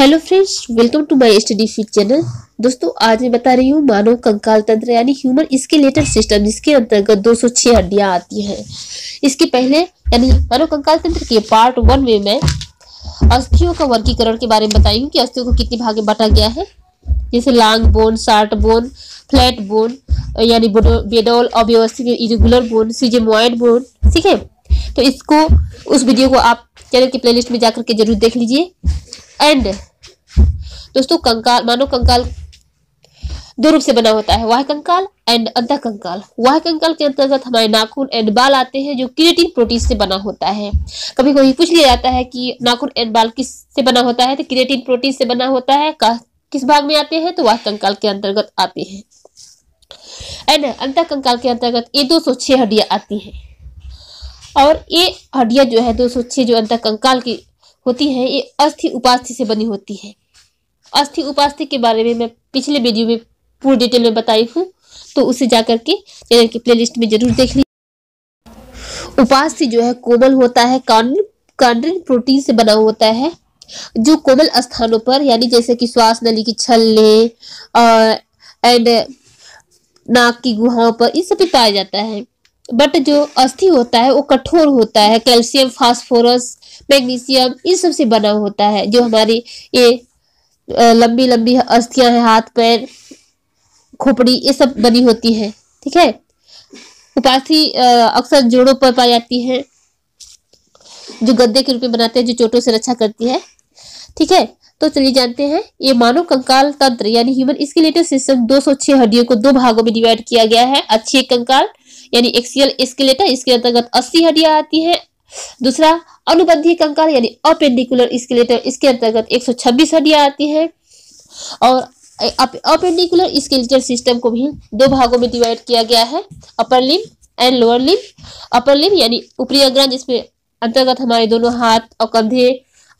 Hello friends welcome to my study feed channel दोस्तों, आज मैं बता रही हूँ मानव कंकाल तंत्र, यानी ह्यूमन स्केलेटल सिस्टम जिसके अंतर्गत 206 हड्डियाँ आती हैं। इसके पहले, यानी मानव कंकाल तंत्र के पार्ट वन में मैं अस्थियों का वर्गीकरण के बारे में बताई हूँ कि अस्थियों को कितने भाग में बांटा गया है। जैसे long bone short bone flat bone यानी बेडोल अव्यवस्थित इरेगुलर बोन सीजेमोइड बोन ठीक है? तो इसको, उस वीडियो को आप चैनल की प्लेलिस्ट में जाकर के ज़रूर देख लीजिए। एंड दोस्तों, कंकाल, मानो कंकाल दो रूप से बना होता है। वाह कंकाल एंड अंत कंकाल वाह कंकाल के अंतर्गत हमारे नाखून एंड बाल आते हैं जो क्रिएटिन प्रोटीन से बना होता है। कभी कभी पूछ लिया जाता है कि नाखून एंड बाल किस से बना होता है तो क्रिएटिन प्रोटीन से बना होता है। किस भाग में आते हैं? तो वाह कंकाल के अंतर्गत आते हैं। एंड अंत कंकाल के अंतर्गत ये दो सौ छह हड्डियाँ आती हैं। और ये हड्डियाँ जो है, दो सौ छह जो अंत कंकाल की होती है, ये अस्थि उपास्थि से बनी होती है। अस्थि उपास्थि के बारे में मैं पिछले वीडियो में पूरी डिटेल में बताई हूँ तो उसे जाकर के चैनल की प्लेलिस्ट में ज़रूर देख लीजिए उपास्थि जो है, कोमल होता है कार्डिन प्रोटीन से बना होता है, जो कोमल स्थानों पर, यानी जैसे कि श्वास नली की छल्ले एंड नाक की गुहाओं पर इन पे पाया जाता है। बट जो अस्थि होता है, वो कठोर होता है, कैल्शियम, फास्फोरस, मैग्नीशियम इन सबसे बना होता है, जो हमारी ये लंबी लंबी अस्थियाँ हैं, हाथ, पैर, खोपड़ी, ये सब बनी होती है, ठीक है? उपास्थि अक्सर जोड़ों पर पाई जाती है, जो गद्दे के रूप में बनाते हैं, जो चोटों से रक्षा करती है, ठीक है? तो चलिए जानते हैं, ये मानव कंकाल तंत्र, यानी ह्यूमन स्केलेटल सिस्टम 206 हड्डियों को दो भागों में डिवाइड किया गया है, अच्छी कंकाल, यानी एक्सियल स्केलेटर इसके अंतर्गत 80 हड्डियाँ आती हैं दूसरा अनुबंधी कंकाल यानी अपेंडिकुलर स्केलेटर इसके अंतर्गत 126 हड्डियाँ आती हैं और अपेंडिकुलर स्केलेटर सिस्टम को भी दो भागों में डिवाइड किया गया है, upper limb and lower limb upper limb यानी ऊपरी अग्रा जिसमें अंतर्गत हमारे दोनों हाथ और कंधे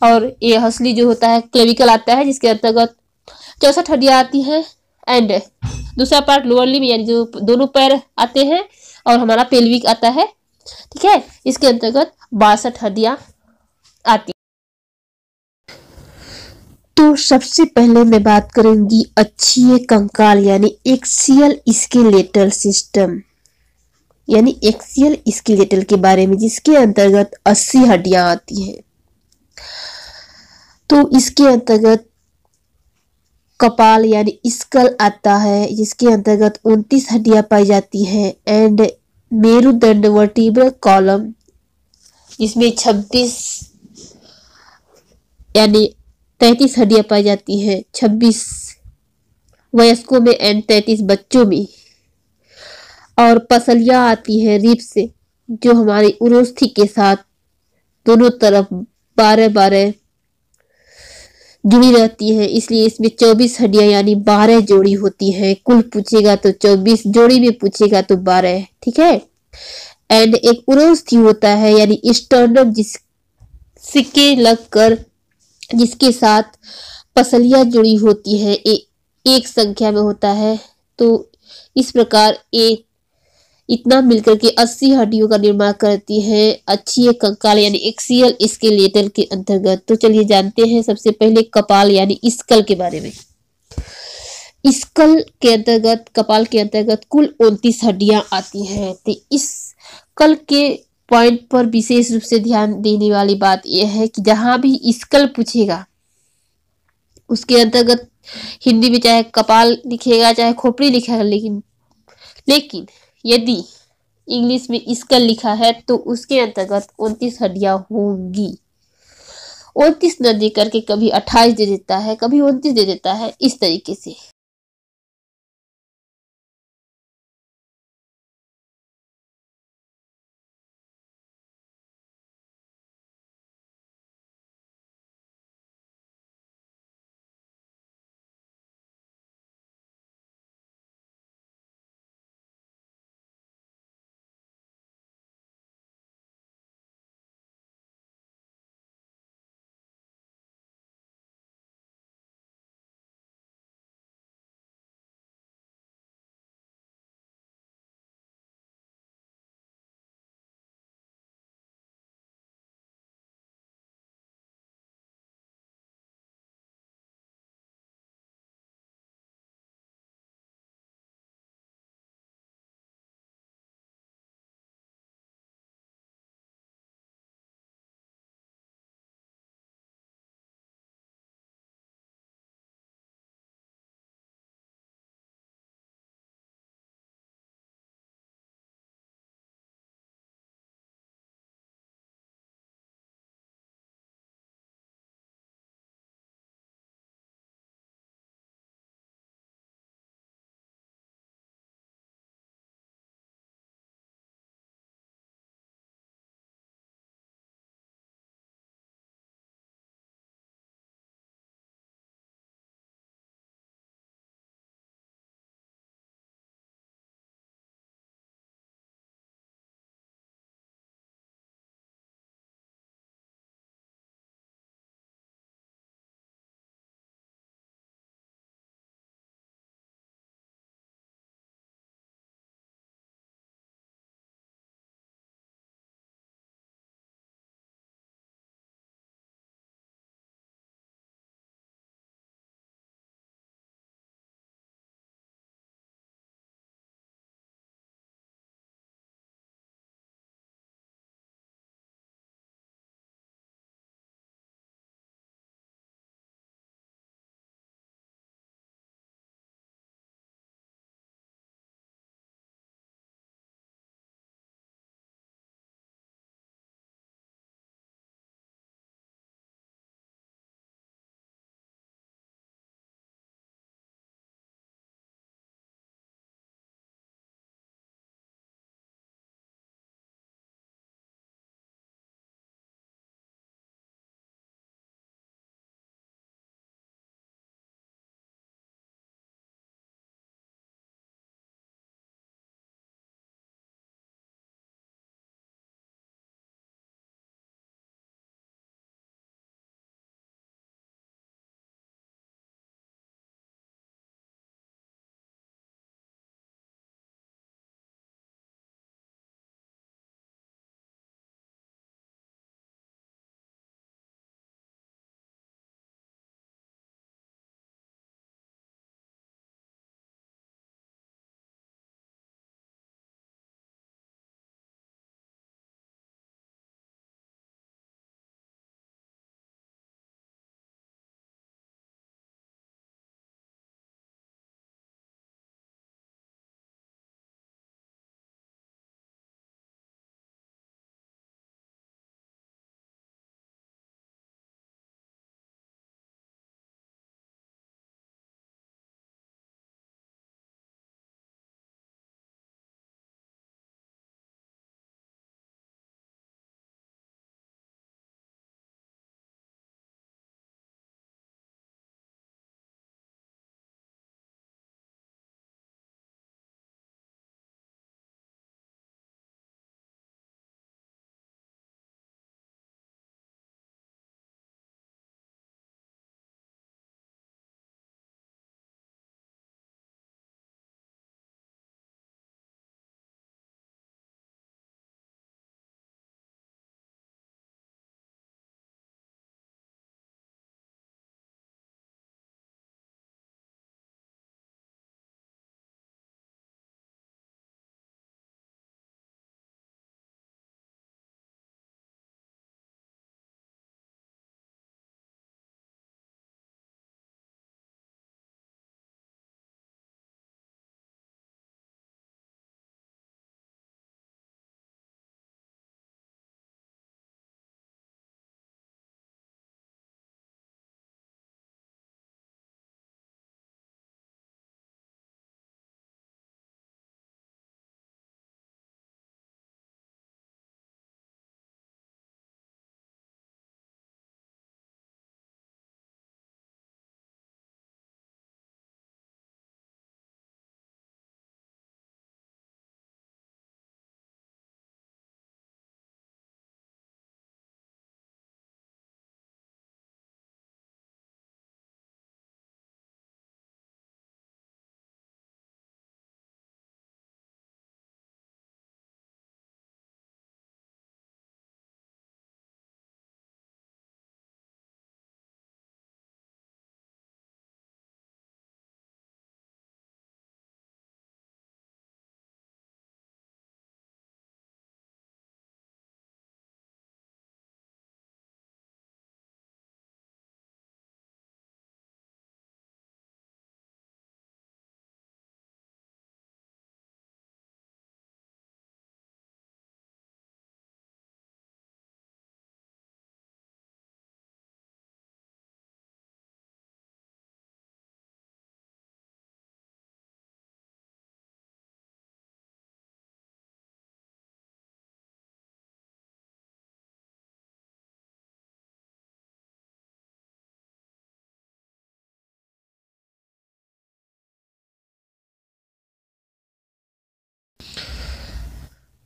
और ये हंसली जो होता है, क्लेविकल आता है, जिसके अंतर्गत चौसठ हड्डियाँ आती हैं एंड दूसरा पार्ट लोअर लिम यानी जो दोनों पैर आते हैं और हमारा पेल्विक आता है। ठीक है? इसके अंतर्गत बासठ हड्डियाँ आती तो सबसे पहले मैं बात करूँगी अच्छी कंकाल, यानी एक्सियल स्केलेटल सिस्टम यानी एक्सियल स्केलेटल के बारे में, जिसके अंतर्गत 80 हड्डियाँ आती हैं। तो इसके अंतर्गत कपाल, यानी स्कल आता है, जिसके अंतर्गत 29 हड्डियाँ पाई जाती हैं एंड मेरुदंड वर्टिब्रल कॉलम, जिसमें 26 यानी 33 हड्डियाँ पाई जाती हैं। 26 वयस्कों में एंड 33 बच्चों में। और पसलियाँ आती हैं रिप से, जो हमारी उरोस्थी के साथ दोनों तरफ़ बारह बारह जुड़ी रहती है। इसलिए इसमें चौबीस हड्डियाँ यानी बारह जोड़ी होती है। कुल पूछेगा तो चौबीस जोड़ी में पूछेगा तो बारह ठीक है? एंड एक उरोस्थी होता है यानी स्टर्नम जिस सिक्के लगकर जिसके साथ पसलियाँ जुड़ी होती है ए, एक संख्या में होता है। तो इस प्रकार एक इतना मिलकर के 80 हड्डियों का निर्माण करती है। अच्छी कंकाल यानी एक्सियल स्केलेटल के अंतर्गत। तो चलिए जानते हैं सबसे पहले कपाल यानी स्कल के बारे में। स्कल के अंतर्गत, कपाल के अंतर्गत कुल उनतीस हड्डियाँ आती हैं। तो इस कल के पॉइंट पर विशेष रूप से ध्यान देने वाली बात यह है कि जहाँ भी स्कल पूछेगा, उसके अंतर्गत हिंदी में चाहे कपाल लिखेगा, चाहे खोपड़ी लिखेगा, लेकिन लेकिन यदि इंग्लिश में इसका लिखा है तो उसके अंतर्गत उनतीस हड्डियाँ होंगी। उनतीस न दे करके कभी अट्ठाईस दे देता है, कभी उनतीस दे देता है, इस तरीके से।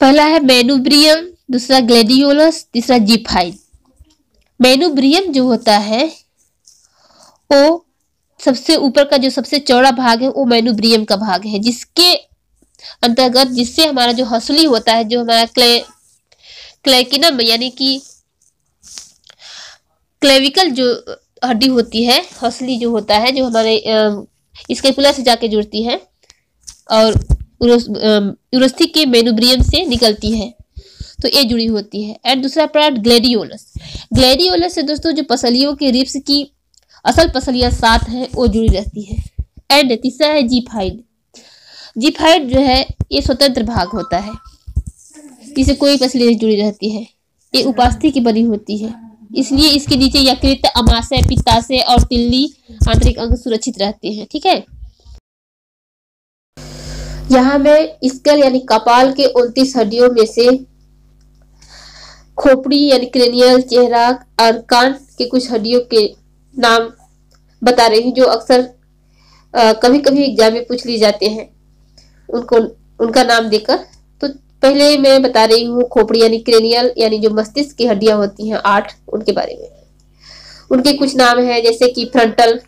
पहला है मेनुब्रियम दूसरा ग्लेडियोलस, तीसरा जिफाइन मेनुब्रियम जो होता है, वो सबसे ऊपर का जो सबसे चौड़ा भाग है, वो मेनुब्रियम का भाग है, जिसके अंतर्गत, जिससे हमारा जो हसली होता है, जो हमारा क्ले, क्लेकिनम, यानी कि क्लेविकल जो हड्डी होती है, हौसली जो होता है, जो हमारे स्केपुला से जाके जुड़ती है, और यूरोस्थी के मेनुब्रियम से निकलती है तो ये जुड़ी होती है। एंड दूसरा पार्ट ग्लेडियोलस। ग्लेडियोलस से दोस्तों, जो पसलियों के रिप्स की असल पसलियाँ सात हैं, वो जुड़ी रहती है। एंड तीसरा है जीफाइड। जीफाइड जो है, ये स्वतंत्र भाग होता है। इसे कोई पसली नहीं जुड़ी रहती है। ये उपास्थि की बनी होती है। इसलिए इसके नीचे यकृत, अमाशय, पित्ताशय और तिल्ली आंतरिक अंग सुरक्षित रहते हैं। ठीक है? यहाँ में स्कल यानी कपाल के उनतीस हड्डियों में से खोपड़ी यानी क्रेनियल, चेहरा, और कान के कुछ हड्डियों के नाम बता रही हूँ, जो अक्सर कभी कभी एग्ज़ाम में पूछ लिए जाते हैं। उनको, उनका नाम देकर। तो पहले मैं बता रही हूँ, खोपड़ी यानी क्रेनियल यानी जो मस्तिष्क की हड्डियाँ होती हैं, आठ, उनके बारे में। उनके कुछ नाम है, जैसे कि फ्रंटल,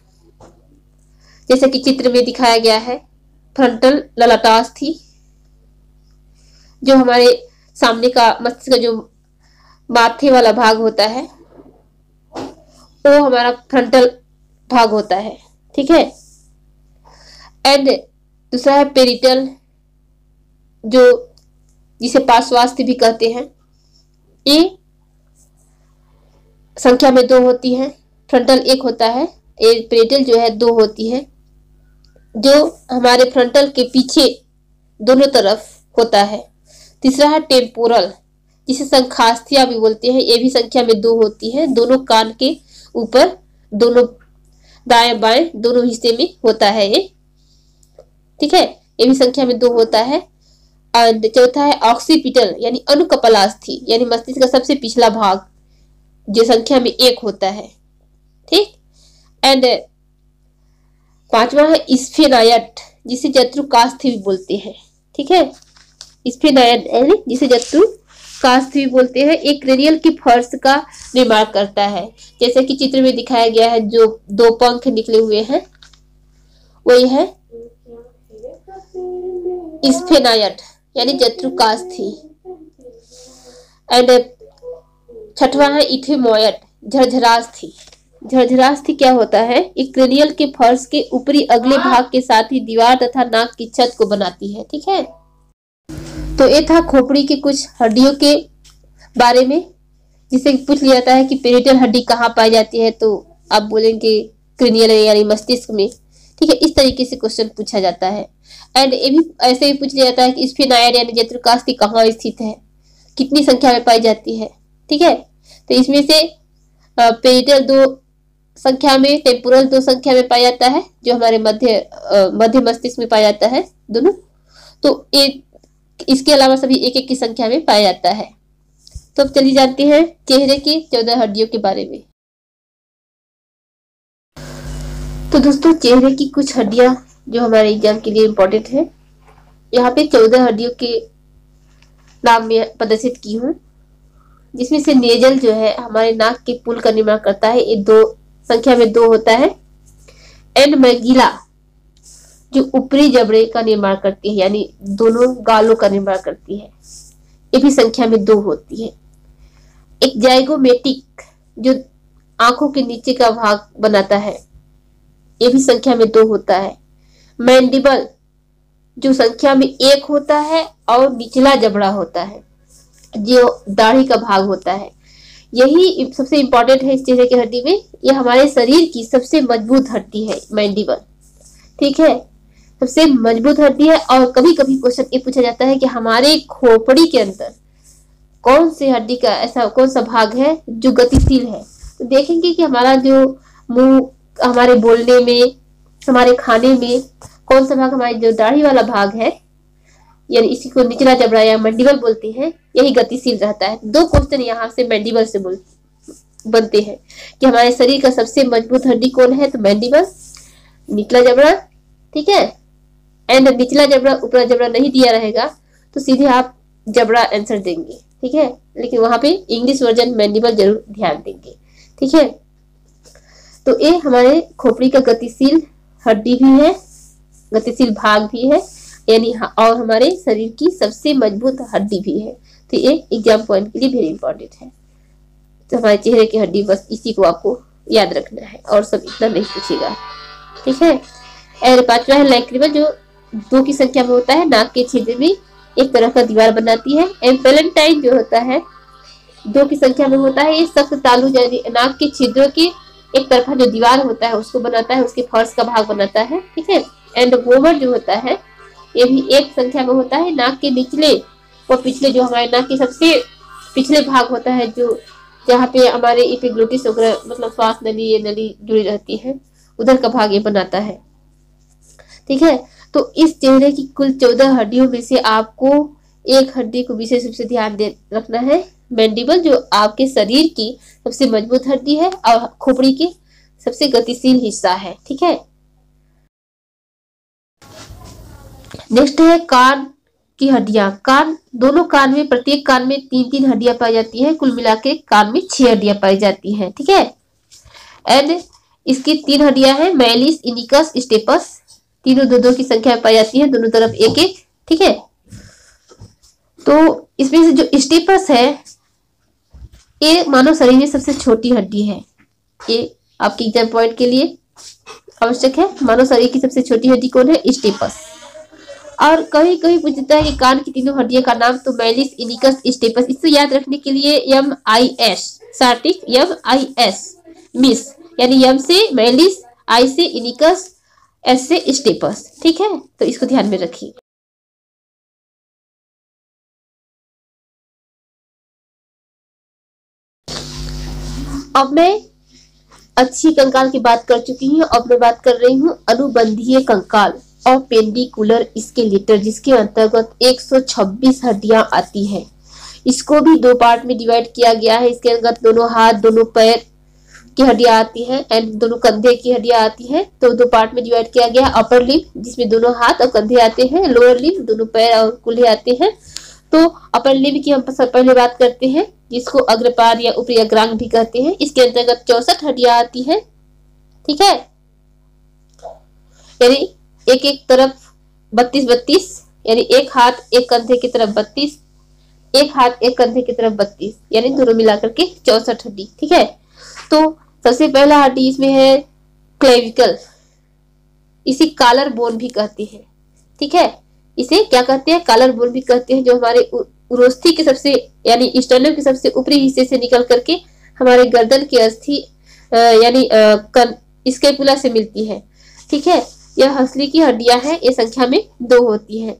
जैसे कि चित्र में दिखाया गया है। फ्रंटल ललाटास थी जो हमारे सामने का मस्तिष्क का जो माथे वाला भाग होता है, वो हमारा फ्रंटल भाग होता है, ठीक है? एंड दूसरा है पेरिटल जो जिसे पार्श्वास्थ्य भी कहते हैं, ये संख्या में दो होती है फ्रंटल एक होता है पेरिटल जो है दो होती है। जो हमारे फ्रंटल के पीछे दोनों तरफ़ होता है। तीसरा है टेम्पोरल जिसे संखास्थिया भी बोलते हैं। ये भी संख्या में दो होती है। दोनों कान के ऊपर, दोनों दाएँ बाएँ, दोनों हिस्से में होता है ये। ठीक है? ये भी संख्या में दो होता है। एंड चौथा है ऑक्सीपिटल यानी अनुकपलास्थि, यानी मस्तिष्क का सबसे पिछला भाग, जो संख्या में एक होता है। ठीक? एंड पांचवा है स्फेनायट जिसे जत्रु कास्थि भी बोलते हैं। ठीक है? स्फेनायट यानी जिसे जत्रु भी बोलते हैं, एक क्रेनियल की फर्श का निर्माण करता है। जैसे कि चित्र में दिखाया गया है, जो दो पंख निकले हुए हैं, वही है स्फेनायट यानी जत्रुकास थी एंड छठवा है, इथेमोयट झरझरास थी झरझरास थी क्या होता है? एक क्रेनियल के फर्श के ऊपरी अगले भाग के साथ ही दीवार तथा नाक की छत को बनाती है ठीक है? तो ये था खोपड़ी के कुछ हड्डियों के बारे में जिसे पूछ लिया जाता है कि पेरिटल हड्डी कहाँ पाई जाती है तो आप बोलेंगे क्रेनियल यानी मस्तिष्क में ठीक है? इस तरीके से क्वेश्चन पूछा जाता है। एंड ये भी ऐसे भी पूछ लिया जाता है कि स्फिनाइड यानी जत्रुकास्थि कहाँ स्थित है? कितनी संख्या में पाई जाती है ठीक है? तो इसमें से पेरिटल दो संख्या में टेम्पोरल दो संख्या में पाया जाता है, जो हमारे मध्य मध्य मस्तिष्क में पाया जाता है, दोनों। तो एक, इसके अलावा सभी एक एक की संख्या में पाया जाता है। तो अब चलिए जानते हैं चेहरे की चौदह हड्डियों के बारे में। तो दोस्तों, चेहरे की कुछ हड्डियाँ जो हमारे एग्ज़ाम के लिए इम्पोर्टेंट है। यहाँ पे चौदह हड्डियों के नाम में प्रदर्शित की हूँ। जिसमें से नेजल जो है, हमारे नाक के पुल का निर्माण करता है। ये दो संख्या में दो होता है। एंड मैगीला, जो ऊपरी जबड़े का निर्माण करती है, यानी दोनों गालों का निर्माण करती है, ये भी संख्या में दो होती है। एक जाइगोमेटिक, जो आँखों के नीचे का भाग बनाता है, ये भी संख्या में दो होता है। मैंडिबल, जो संख्या में एक होता है और निचला जबड़ा होता है, जो दाढ़ी का भाग होता है। यही सबसे इंपॉर्टेंट है इस चेहरे की हड्डी में। यह हमारे शरीर की सबसे मज़बूत हड्डी है मैंडिबल ठीक है? सबसे मज़बूत हड्डी है और कभी कभी क्वेश्चन ये पूछा जाता है कि हमारे खोपड़ी के अंदर कौन सी हड्डी का ऐसा कौन सा भाग है जो गतिशील है? तो देखेंगे कि हमारा जो मुँह, हमारे बोलने में, हमारे खाने में कौन सा भाग, हमारे जो दाढ़ी वाला भाग है यानी इसी को निचला जबड़ा या मंडिबल बोलते हैं, यही गतिशील रहता है। दो क्वेश्चन यहाँ से मैंडिबल से बोल बनते हैं कि हमारे शरीर का सबसे मज़बूत हड्डी कौन है? तो मैंडिबल निचला जबड़ा, ठीक है? एंड निचला जबड़ा, ऊपरा जबड़ा नहीं दिया रहेगा तो सीधे आप जबड़ा आंसर देंगे, ठीक है? लेकिन वहाँ पे इंग्लिश वर्जन मैंडिबल ज़रूर ध्यान देंगे, ठीक है? तो ये हमारे खोपड़ी का गतिशील हड्डी भी है, गतिशील भाग भी है यानी और हमारे शरीर की सबसे मज़बूत हड्डी भी है। तो ये एग्ज़ाम पॉइंट के लिए वेरी इंपॉर्टेंट है। तो हमारे चेहरे की हड्डी बस इसी को आपको याद रखना है और सब इतना नहीं पूछेगा। ठीक है? और पांचवा है लैक्रिमल जो दो की संख्या में होता है, नाक के छेद में एक तरह का दीवार बनाती है। एम्पेलेंटाइन जो होता है, दो की संख्या में होता है, ये सख्त तालू नाक के छिद्रों की एक तरफा जो दीवार होता है, उसको बनाता है, उसके फर्श का भाग बनाता है। ठीक है? एंड वोमर जो होता है ये भी एक संख्या में होता है, नाक के निचले और पिछले जो हमारे नाक के सबसे पिछले भाग होता है, जो जहाँ पे हमारे इपिग्लोटिस वगैरह मतलब श्वास नली, ये नली जुड़ी रहती है, उधर का भाग ये बनाता है। ठीक है? तो इस चेहरे की कुल चौदह हड्डियों में से आपको एक हड्डी को विशेष रूप से ध्यान दे रखना है। मैंडिबल जो आपके शरीर की सबसे मज़बूत हड्डी है और खोपड़ी की सबसे गतिशील हिस्सा है। ठीक है? नेक्स्ट है कान की हड्डियाँ। कान, दोनों कान में, प्रत्येक कान में तीन तीन हड्डियाँ पाई जाती है। कुल मिला के कान में छह हड्डियाँ पाई जाती हैं, ठीक है? एंड इसकी तीन हड्डियाँ हैं, मैलिस, इनिकस, स्टेपस। तीनों दो दो की संख्या पाई जाती है, दोनों तरफ़ एक एक ठीक है? तो इसमें से जो स्टेपस है ये मानव शरीर में सबसे छोटी हड्डी है। ये आपके एग्ज़ाम पॉइंट के लिए आवश्यक है। मानव शरीर की सबसे छोटी हड्डी कौन है? स्टेपस। और कहीं कहीं पूछता है कि कान की तीनों हड्डियों का नाम तो मैलिस, इनिकस, स्टेपस, इसको याद रखने के लिए एम आई एस सार्टिक एम आई एस, मिस, यानी एम से मैलिस, आई से इनिकस, एस से स्टेपस, ठीक है? तो इसको ध्यान में रखिए। अब मैं अच्छी कंकाल की बात कर चुकी हूँ, अब मैं बात कर रही हूँ अनुबंधीय कंकाल। और पेंडिकुलर स्केलेटर जिसके अंतर्गत 126 हड्डियाँ आती हैं। इसको भी दो पार्ट में डिवाइड किया गया है। इसके अंतर्गत दोनों हाथ, दोनों पैर की हड्डियाँ आती हैं एंड दोनों कंधे की हड्डियाँ आती हैं। तो दो पार्ट में डिवाइड किया गया अपर लिम जिसमें दोनों हाथ और कंधे आते हैं। लोअर लिम दोनों पैर और कुल्हे आते हैं। तो अपर लिम की हम पहले बात करते हैं, जिसको अग्रपाद या ऊपरी अग्रांग भी कहते हैं। इसके अंतर्गत चौसठ हड्डियाँ आती है। ठीक है? यानी एक एक तरफ़ बत्तीस बत्तीस, यानी एक हाथ एक कंधे की तरफ़ बत्तीस, एक हाथ एक कंधे की तरफ़ बत्तीस, यानी दोनों मिलाकर के चौसठ हड्डी, ठीक है? तो सबसे पहला हड्डी इसमें है क्लेविकल। इसी कालर बोन भी कहते हैं, ठीक है? इसे क्या कहते हैं? कालर बोन भी कहते हैं, जो हमारे उरोस्थी के सबसे, यानी स्टर्नम के सबसे ऊपरी हिस्से से निकल करके हमारे गर्दन की अस्थि यानी स्केपुला से मिलती है, ठीक है? यह हंसली की हड्डियाँ हैं ये संख्या में दो होती है।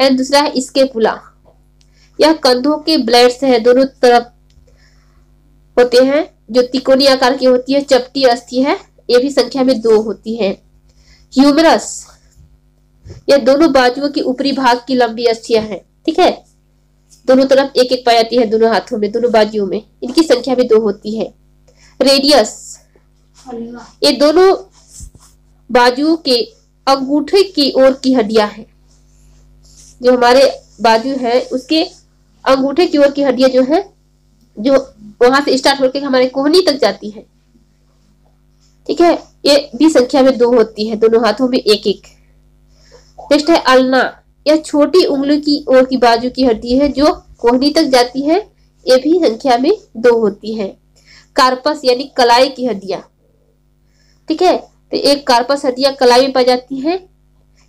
एंड दूसरा है स्केपुला यह कंधों के ब्लेड्स है, दोनों तरफ़ होते हैं, जो तिकोनी आकार की होती है, चपटी अस्थि है, ये भी संख्या में दो होती है। ह्यूमरस, यह दोनों बाजुओं की ऊपरी भाग की लंबी अस्थियाँ हैं, ठीक है? दोनों तरफ़ एक एक पाई जाती है दोनों हाथों में, दोनों बाजुओं में। इनकी संख्या भी दो होती है। रेडियस, ये दोनों बाजुओं के अंगूठे की ओर की हड्डियाँ हैं। जो हमारे बाजू है, उसके अंगूठे की ओर की हड्डियाँ जो है, जो वहाँ से स्टार्ट होकर हमारे कोहनी तक जाती है। ठीक है? ये भी संख्या में दो होती है, दोनों हाथों में एक एक नेक्स्ट है अलना। यह छोटी उंगली की ओर की बाजू की हड्डी है, जो कोहनी तक जाती है। ये भी संख्या में दो होती है। कार्पस यानी कलाई की हड्डियाँ। ठीक है? तो एक कार्पस हड्डियाँ कलाई में पाई जाती है।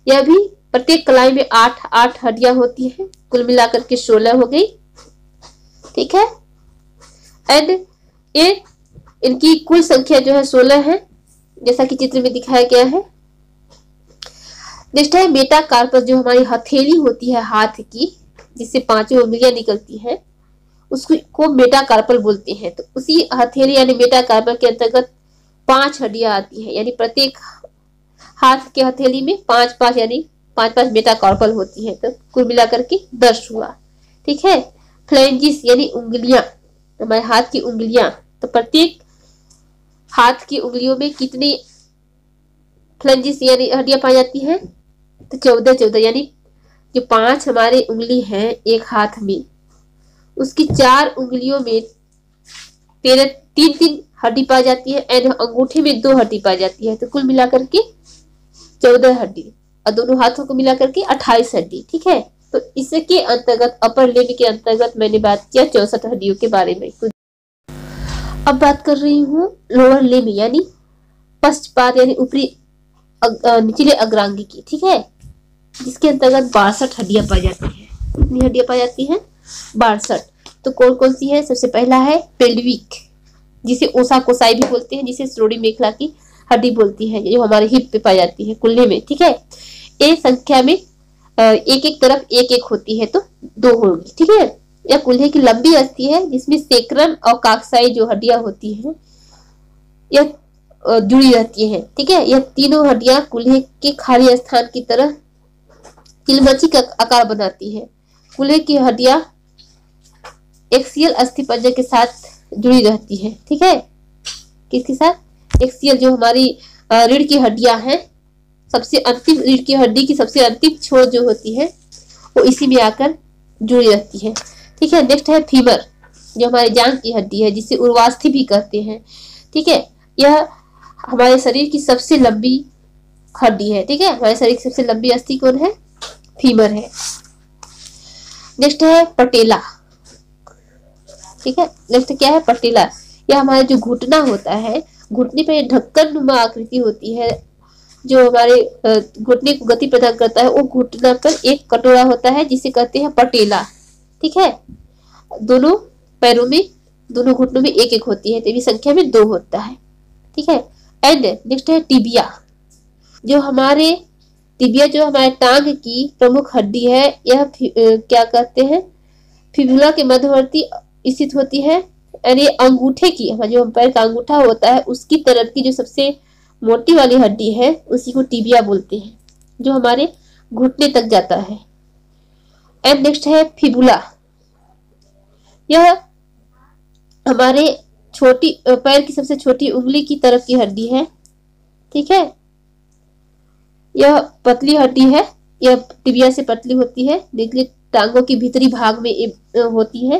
यह भी प्रत्येक कलाई में आठ आठ हड्डियाँ होती है। कुल मिलाकर के सोलह हो गई। ठीक है? एंड ये इनकी कुल संख्या जो है सोलह है, जैसा कि चित्र में दिखाया गया है। नेक्स्ट है, मेटा कार्पस जो हमारी हथेली होती है हाथ की, जिससे पाँचों उंगलियाँ निकलती है, उसको, को मेटा कार्पल बोलते हैं। तो उसी हथेली यानी मेटा कार्पल के अंतर्गत पाँच हड्डियाँ आती है, यानी प्रत्येक हाथ के हथेली में पाँच पाँच, यानी पाँच पाँच मेटा कार्पल होती है। तो कुल मिलाकर के दस हुआ। ठीक है? फ्लेंजिस, यानी उंगलियाँ, हमारे हाथ की उंगलियाँ। तो प्रत्येक हाथ की उंगलियों में कितनी फ्लेंजिस, यानी हड्डियाँ पाई जाती है? तो चौदह चौदह, यानी जो पाँच हमारे उंगली है एक हाथ में, उसकी चार उंगलियों में तेरह तीन तीन हड्डी पाई जाती है एंड अंगूठे में दो हड्डी पाई जाती है। तो कुल मिलाकर के चौदह हड्डी। और दोनों हाथों को मिलाकर के अट्ठाईस हड्डी, ठीक है? तो इसके अंतर्गत अपर लिम्ब के अंतर्गत मैंने बात किया चौसठ हड्डियों के बारे में। अब बात कर रही हूँ लोअर लिम्ब यानी पश्चपात यानी ऊपरी निचले अग्रांगी की, ठीक है? जिसके अंतर्गत बासठ हड्डियाँ पाई जाती है। कितनी हड्डियाँ पाई जाती हैं? बासठ। तो कौन कौन सी है? सबसे पहला है पेल्विक जिसे ओसा कोसाई भी बोलते हैं, जिसे श्रोड़ी मेखला की हड्डी बोलती है, जो हमारे हिप पे पाई जाती है कुल्ले में, ठीक है? ए संख्या में एक एक तरफ़ एक एक होती है तो दो होगी, ठीक है? यह कुल्हे की लंबी अस्थि है, जिसमें सेक्रम और काकसाई जो हड्डियाँ होती हैं यह जुड़ी रहती है, ठीक है? यह तीनों हड्डियाँ कुल्हे के खाली स्थान की तरह किलमची का आकार बनाती है। कुल्हे की हड्डियाँ एक्सियल अस्थि पंजर के साथ जुड़ी रहती है, ठीक है? किसके साथ? एक्सियल जो हमारी रीढ़ की हड्डियाँ हैं, सबसे अंतिम रीढ़ की हड्डी की सबसे अंतिम छोर जो होती है, वो इसी में आकर जुड़ी रहती है, ठीक है? नेक्स्ट है फीवर जो हमारे जांग की हड्डी है, जिसे उर्वास्थि भी कहते हैं, ठीक है? यह हमारे शरीर की सबसे लंबी हड्डी है, ठीक है? हमारे शरीर की सबसे लंबी अस्थि कौन है? फीमर है। नेक्स्ट है पटेला ठीक है? नेक्स्ट क्या है? पटेला। यह हमारा जो घुटना होता है, घुटने पर ढक्कन नुमा आकृति होती है, जो हमारे घुटने को गति प्रदान करता है, वो घुटना पर एक कटोरा होता है, जिसे कहते हैं पटेला। ठीक है? दोनों पैरों में, दोनों घुटनों में एक एक होती है तेवी संख्या में दो होता है। ठीक है? एंड नेक्स्ट है टिबिया। जो हमारे, टिबिया जो हमारे टांग की प्रमुख हड्डी है, यह क्या कहते हैं? फिबुला के मध्यवर्ती स्थित होती है। यानी अंगूठे की जो पैर का अंगूठा होता है, उसकी तरफ़ की जो सबसे मोटी वाली हड्डी है, उसी को टिबिया बोलते हैं, जो हमारे घुटने तक जाता है। एंड नेक्स्ट है फिबुला। यह हमारे छोटी पैर की सबसे छोटी उंगली की तरफ़ की हड्डी है, ठीक है? यह पतली हड्डी है, यह टिबिया से पतली होती है निचली टांगों की भीतरी भाग में होती है।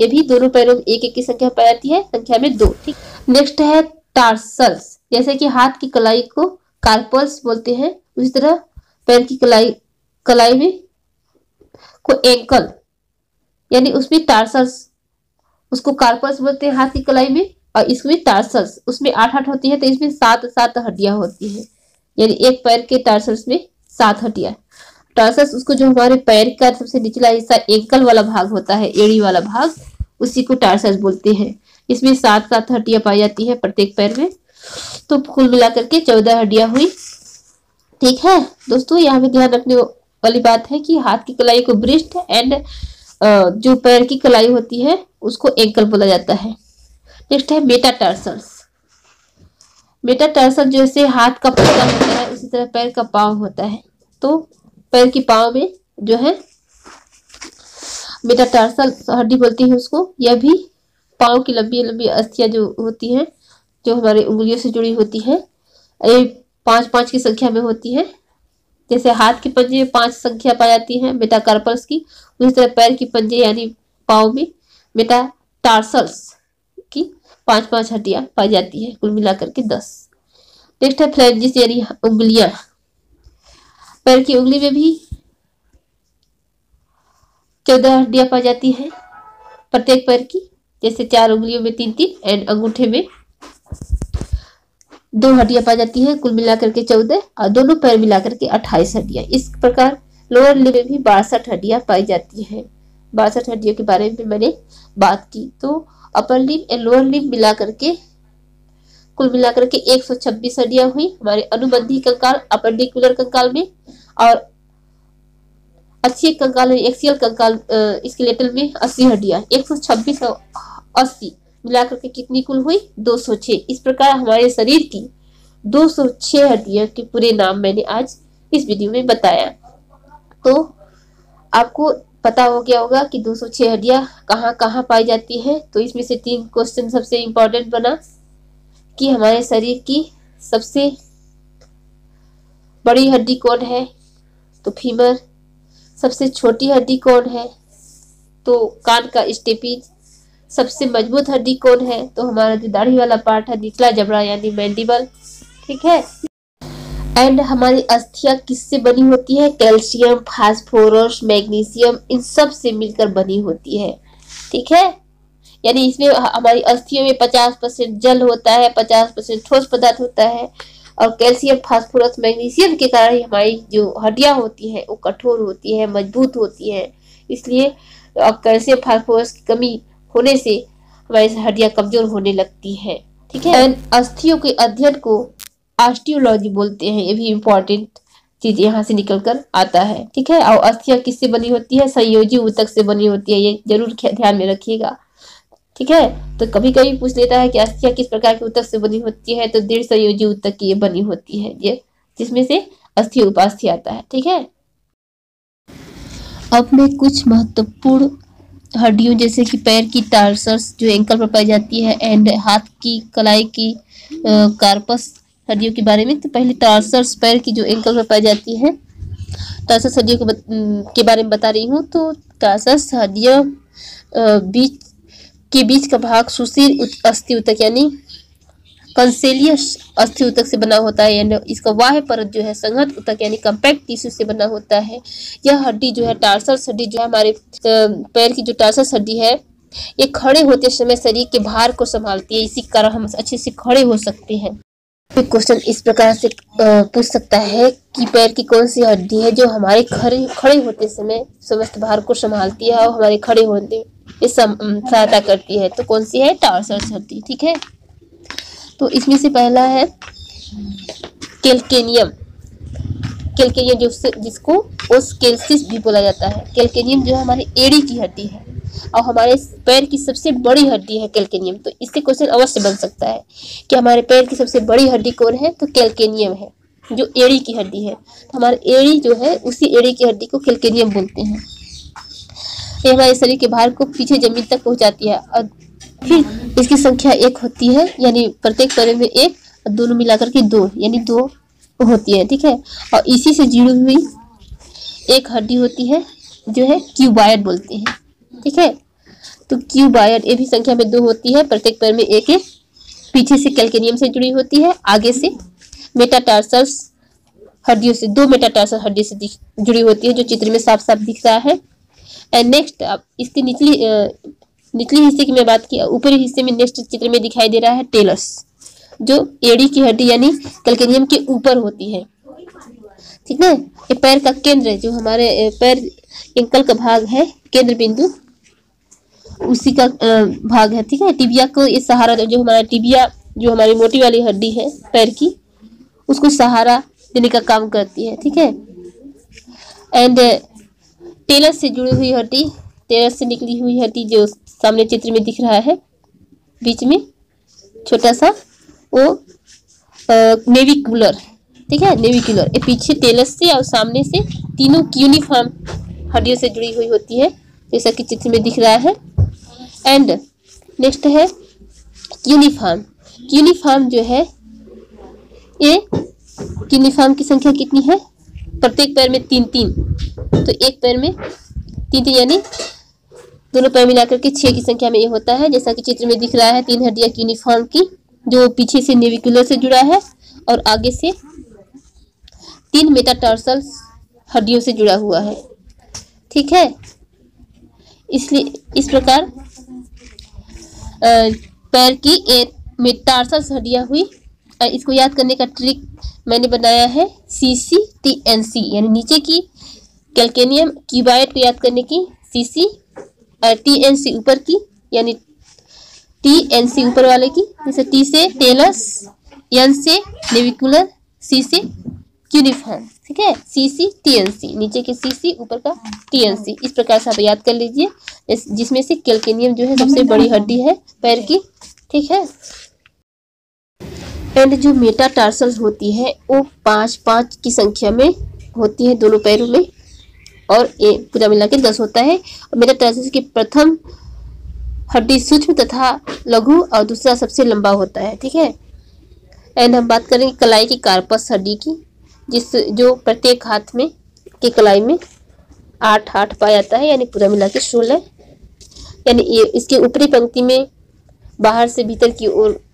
ये भी दोनों पैरों में एक एक की संख्या पाई जाती है, संख्या में दो, ठीक? नेक्स्ट है टार्सल्स जैसे कि हाथ की कलाई को कार्पल्स बोलते हैं, उसी तरह पैर की कलाई कलाई में को एंकल यानी उसमें टार्सल्स उसको कार्पल्स बोलते हैं हाथ की कलाई में और इसमें टार्सल्स उसमें आठ आठ होती है तो इसमें सात सात हड्डियाँ होती है, यानी एक पैर के टार्सल्स में सात हड्डियाँ। टार्सल्स उसको जो हमारे पैर का सबसे निचला हिस्सा एंकल वाला भाग होता है, एड़ी वाला भाग उसी को टार्सल्स बोलते हैं। इसमें सात सात हड्डियाँ पाई जाती है प्रत्येक पैर में। तो कुल मिलाकर के चौदह हड्डियाँ हुई। ठीक है? दोस्तों, यहाँ पे ध्यान रखने वाली बात है कि हाथ की कलाई को ब्रिस्ट एंड जो पैर की कलाई होती है, उसको एंकल बोला जाता है। नेक्स्ट है मेटाटार्सल्स मेटाटार्सल जैसे हाथ का पत्ता होता है, उसी तरह पैर का पाँव होता है। तो पैर की पाँव में जो है मेटाटार्सल हड्डी बोलती है उसको, यह भी पाँव की लंबी लंबी अस्थियाँ जो होती हैं, जो हमारे उंगलियों से जुड़ी होती है, ये पाँच पाँच की संख्या में होती है। जैसे हाथ के पंजे में पाँच संख्या पाई जाती है मेटाकार्पल्स की, उसी तरह पैर की पंजे यानी पाँव में मेटाटार्सल्स की पाँच पाँच हड्डियाँ पाई जाती है, कुल मिलाकर के दस। नेक्स्ट है फ्लैंजिस यानी उंगलियाँ। पैर की उंगली में भी चौदह हड्डियाँ पाई जाती है प्रत्येक पैर की, जैसे चार उंगलियों में तीन तीन एंड अंगूठे में। दो हड्डियाँ पाई जाती है, कुल मिलाकर के चौदह, और दोनों पैर मिलाकर के अट्ठाईस हड्डियाँ। इस प्रकार लोअर लिप में भी बासठ हड्डियाँ पाई जाती है। बासठ हड्डियों के बारे में मैंने बात की तो upper lip and lower lip मिलाकर के, कुल मिलाकर के 126 हड्डियाँ हुई। हमारे अनुबंधी कंकाल अपेंडिकुलर कंकाल में, और अच्छी एक कंकाल में एक्सियल कंकाल स्केलेटल में अस्सी हड्डियाँ एक सौ छब्बीस अस्सी, मिलाकर के कितनी कुल हुई? 206 इस प्रकार हमारे शरीर की 206 हड्डियों के पूरे नाम मैंने आज इस वीडियो में बताया। तो आपको पता हो गया होगा कि 206 हड्डियाँ कहाँ कहाँ पाई जाती है। तो इसमें से तीन क्वेश्चन सबसे इंपॉर्टेंट बना कि हमारे शरीर की सबसे बड़ी हड्डी कौन है? तो फीमर सबसे छोटी हड्डी कौन है? तो कान का स्टेपीज। सबसे मज़बूत हड्डी कौन है? तो हमारा जो दाढ़ी वाला पार्ट है, निचला जबड़ा यानी मैंडिबल ठीक है? एंड हमारी अस्थियाँ किससे बनी होती है? कैल्शियम फास्फोरस मैग्नीशियम इन सबसे मिलकर बनी होती है। ठीक है? यानी इसमें हमारी अस्थियों में पचास परसेंट जल होता है, पचास परसेंट ठोस पदार्थ होता है। और कैल्शियम, फास्फोरस, मैग्नीशियम के कारण हमारी जो हड्डियाँ होती हैं, वो कठोर होती है, मज़बूत होती है। इसलिए कैल्शियम, फास्फोरस की कमी होने से हमारी हड्डियाँ कमज़ोर होने लगती है। ठीक है? अस्थियों के अध्ययन को ऑस्टियोलॉजी बोलते हैं। ये भी इम्पोर्टेंट चीज़ यहाँ से निकल कर आता है। ठीक है? और अस्थियाँ किससे बनी होती है? संयोजी ऊतक से बनी होती है। ये ज़रूर ध्यान में रखिएगा। ठीक है? तो कभी कभी पूछ लेता है कि अस्थियाँ किस प्रकार के उत्तक से बनी होती है? तो दृढ़ संयोजी उत्तक की ये बनी होती है ये जिसमें से अस्थि उपास्थि आता है ठीक है? अब मैं कुछ महत्वपूर्ण हड्डियों जैसे कि पैर की टार्सर्स जो एंकल पर पाई जाती है एंड हाथ की कलाई की कार्पस हड्डियों के बारे में। तो पहले टार्सर्स पैर की जो एंकल पर पाई जाती है टार्सर्स हड्डियों के, बारे में बता रही हूँ। तो टार्सर्स हड्डियाँ बीच के बीच का भाग सुशील अस्थि उतक, यानी कंसेलियस अस्थि उतक से बना होता है, यानी इसका वाह परत जो है संगत उतक, यानी कम्पैक्ट टिश्यू से बना होता है। यह हड्डी जो है टार्सस हड्डी जो है हमारे पैर की जो टार्सस हड्डी है, ये खड़े होते समय शरीर के भार को संभालती है। इसी कारण हम अच्छे से खड़े हो सकते हैं। क्वेश्चन इस प्रकार से पूछ सकता है कि पैर की कौन सी हड्डी है जो हमारे खड़े खड़े होते समय समस्त भार को संभालती है और हमारे खड़े होने सहायता करती है। तो कौन सी है? टार्सर हड्डी ठीक है? तो इसमें से पहला है केल्केनियम। केल्केनियम जो जिसको ओस्केल्सिस भी बोला जाता है। केल्केनियम जो है हमारे एड़ी की हड्डी है और हमारे पैर की सबसे बड़ी हड्डी है कैल्केनियम। तो इससे क्वेश्चन अवश्य बन सकता है कि हमारे पैर की सबसे बड़ी हड्डी कौन है? तो कैल्केनियम है, जो एड़ी की हड्डी है। तो हमारे एड़ी जो है, उसी एड़ी की हड्डी को कैल्केनियम बोलते हैं। ये हमारे शरीर के भार को पीछे ज़मीन तक पहुंचाती है। और फिर इसकी संख्या एक होती है, यानी प्रत्येक पैर में एक, और दोनों मिलाकर के दो, यानी दो होती है, ठीक है? और इसी से जुड़ी हुई एक हड्डी होती है, जो है क्यूबायड बोलते हैं, ठीक है? तो क्यूबायड, ये भी संख्या में दो होती है, प्रत्येक पैर में एक एक। पीछे से कैल्केनियम से जुड़ी होती है, आगे से मेटाटार्सल्स हड्डियों से, दो मेटाटार्सल हड्डी से जुड़ी होती है, जो चित्र में साफ़ साफ़ दिख रहा है। एंड नेक्स्ट अब इसकी निचली निचली हिस्से की मैं बात की, ऊपरी हिस्से में नेक्स्ट चित्र में दिखाई दे रहा है टेलस जो एड़ी की हड्डी यानी कैल्केनियम के ऊपर होती है। ठीक है ये पैर का केंद्र जो हमारे पैर एंकल का भाग है, केंद्र बिंदु। उसी का भाग है, ठीक है? टिबिया को ये सहारा, जो हमारा टिबिया, जो हमारी मोटी वाली हड्डी है पैर की, उसको सहारा देने का काम करती है, ठीक है? एंड टेलर से जुड़ी हुई हड्डी, टेलर से निकली हुई हड्डी जो सामने चित्र में दिख रहा है, बीच में छोटा सा, वो नेविकुलर, ठीक है, नेविकुलर। ये पीछे टेलस से और सामने से तीनों यूनिफॉर्म हड्डियों से जुड़ी हुई होती है, जैसा कि चित्र में दिख रहा है। एंड नेक्स्ट है यूनिफॉर्म यूनिफॉर्म जो है, ये यूनिफॉर्म की संख्या कितनी है? प्रत्येक पैर में तीन तीन। तो एक पैर में तीन तीन यानी दोनों पैर मिलाकर के छह की संख्या में ये होता है। जैसा कि चित्र में दिख रहा है, तीन हड्डियाँ यूनिफॉर्म की, जो पीछे से नेविकुलर से जुड़ा है और आगे से तीन मेटाटार्सल हड्डियों से जुड़ा हुआ है। ठीक है? इसलिए इस प्रकार पैर की मेटार्सल हड्डियाँ हुई। इसको याद करने का ट्रिक मैंने बनाया है सी सी टी एन सी यानी नीचे की कैल्केनियम क्यूबाइड को याद करने की सी सी और टी एन सी ऊपर की यानी टी एन सी ऊपर वाले की जैसे टी से टेलस एन से नेविकुलर सी से यूनिफॉर्म ठीक है? सी सी टी एन सी नीचे के सी सी ऊपर का टी एन सी इस प्रकार से आप याद कर लीजिए। जिसमें से कैल्केनियम जो है सबसे बड़ी हड्डी है पैर की ठीक है? एंड जो मेटाटार्सल्स होती है, वो पाँच पाँच की संख्या में होती है दोनों पैरों में। और ये पूरा मिला के दस होता है। और मेटाटार्सल्स की प्रथम हड्डी सूक्ष्म तथा लघु और दूसरा सबसे लंबा होता है, ठीक है? एंड हम बात करेंगे कलाई की कार्पस हड्डी की, जिस जो प्रत्येक हाथ में, के कलाई में आठ आठ पाया जाता है, यानी पूरा मिला के सोलह। यानी इसके ऊपरी पंक्ति में बाहर से भीतर की ओर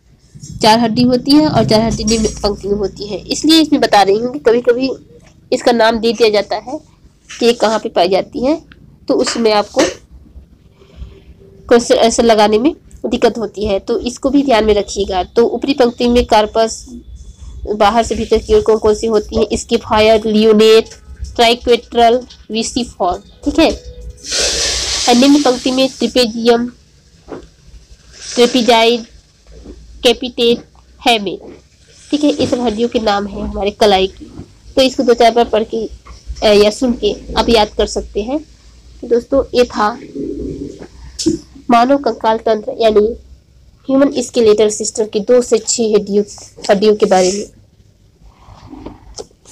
चार हड्डी होती है और चार हड्डी निम्न पंक्ति में होती है। इसलिए इसमें बता रही हूँ कि कभी कभी इसका नाम दे दिया जाता है कि ये कहाँ पे पाई जाती है तो उसमें आपको क्वेश्चन आंसर लगाने में दिक्कत होती है। तो इसको भी ध्यान में रखिएगा। तो ऊपरी पंक्ति में कार्पस, बाहर से भीतर की ओर कौन कौन सी होती है, इसकी फायर, लियोनेट, ट्राइक्वेट्रल, विसिफॉर, ठीक है? निम्न पंक्ति में ट्रिपेजियम, ट्रेपिजाइड कैपिटेट है में ठीक है सब हड्डियों के नाम है हमारे कलाई की। तो इसको दो चार बार पढ़ के या सुन के आप याद कर सकते हैं। तो दोस्तों, ये था मानव कंकाल तंत्र, यानी ह्यूमन स्केलेटल सिस्टम की दो से छह हड्डियों हड्डियों के बारे में।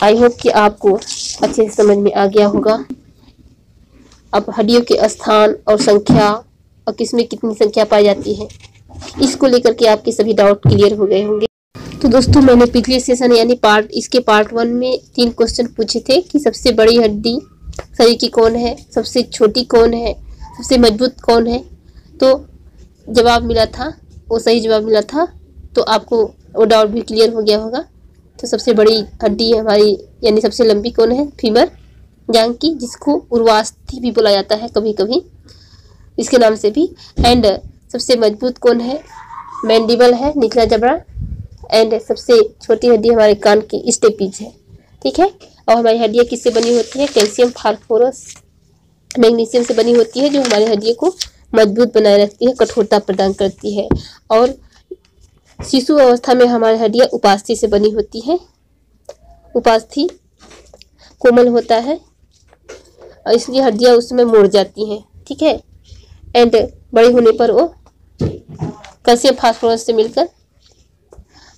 आई होप कि आपको अच्छे से समझ में आ गया होगा। अब हड्डियों के स्थान और संख्या, और किसमें कितनी संख्या पाई जाती है। इसको लेकर के आपके सभी डाउट क्लियर हो गए होंगे। तो दोस्तों, मैंने पिछले सेशन यानी पार्ट इसके पार्ट वन में तीन क्वेश्चन पूछे थे कि सबसे बड़ी हड्डी शरीर की कौन है, सबसे छोटी कौन है, सबसे मज़बूत कौन है? तो जवाब मिला था, वो सही जवाब मिला था तो आपको वो डाउट भी क्लियर हो गया होगा। तो सबसे बड़ी हड्डी हमारी यानी सबसे लंबी कौन है? फीमर जांग की जिसको उर्वास्थी भी बोला जाता है कभी कभी इसके नाम से भी। एंड सबसे मज़बूत कौन है? मैंडिबल है निचला जबड़ा एंड सबसे छोटी हड्डी हमारे कान की स्टेपीज है। ठीक है? और हमारी हड्डियाँ किससे बनी होती है? कैल्शियम, फास्फोरस, मैग्नीशियम से बनी होती है, जो हमारी हड्डियों को मज़बूत बनाए रखती है, कठोरता प्रदान करती है। और शिशु अवस्था में हमारी हड्डियाँ उपास्थि से बनी होती है। उपास्थि कोमल होता है, और इसलिए हड्डियाँ उसमें मुड़ जाती हैं। ठीक है? एंड बड़ी होने पर वो कैल्शियम, फास्फोरस से मिलकर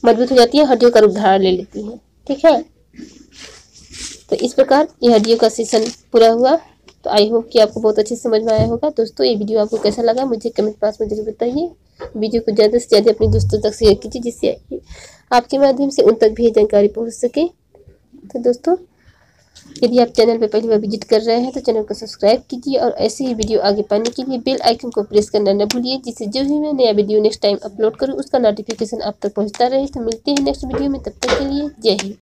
मज़बूत हो जाती है, हड्डियों का रूप धारण ले लेती है, ठीक है? तो इस प्रकार ये हड्डियों का सेशन पूरा हुआ। तो आई होप कि आपको बहुत अच्छे से समझ में आया होगा। दोस्तों, ये वीडियो आपको कैसा लगा मुझे कमेंट बॉक्स में ज़रूर बताइए। वीडियो को ज़्यादा से ज़्यादा अपने दोस्तों तक शेयर कीजिए, जिससे आपके माध्यम से उन तक भी जानकारी पहुँच सके। तो दोस्तों यदि आप चैनल पर पहली बार विज़िट कर रहे हैं तो चैनल को सब्सक्राइब कीजिए और ऐसे ही वीडियो आगे पाने के लिए बेल आइकन को प्रेस करना न भूलिए, जिससे जो भी मैं नया वीडियो नेक्स्ट टाइम अपलोड करूँ, उसका नोटिफिकेशन आप तक पहुँचता रहे। तो मिलते हैं नेक्स्ट वीडियो में, तब तक के लिए जय हिंद।